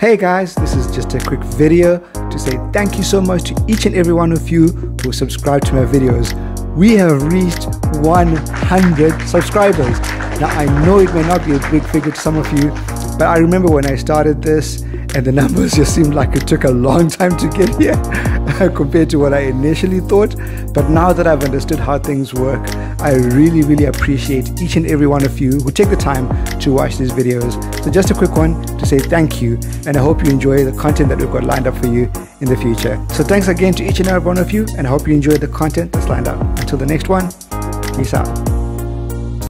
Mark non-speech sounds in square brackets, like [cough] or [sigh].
Hey guys, this is just a quick video to say thank you so much to each and every one of you who subscribe to my videos. We have reached 100 subscribers. Now I know it may not be a big figure to some of you, but I remember when I started this and the [laughs] numbers just seemed like it took a long time to get here [laughs] compared to what I initially thought. But now that I've understood how things work, I really, really appreciate each and every one of you who take the time to watch these videos. So just a quick one to say thank you, and I hope you enjoy the content that we've got lined up for you in the future. So thanks again to each and every one of you, and I hope you enjoy the content that's lined up. Until the next one, peace out.